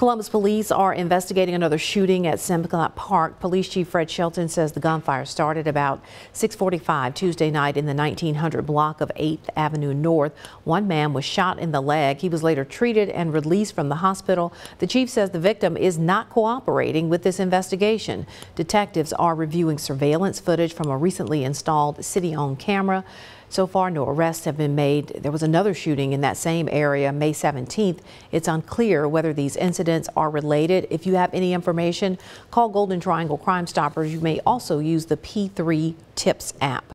Columbus police are investigating another shooting at Sim Scott Park. Police Chief Fred Shelton says the gunfire started about 645 Tuesday night in the 1900 block of 8th Avenue North. One man was shot in the leg. He was later treated and released from the hospital. The chief says the victim is not cooperating with this investigation. Detectives are reviewing surveillance footage from a recently installed city-owned camera. So far, no arrests have been made. There was another shooting in that same area May 17th. It's unclear whether these incidents are related. If you have any information, call Golden Triangle Crime Stoppers. You may also use the P3 Tips app.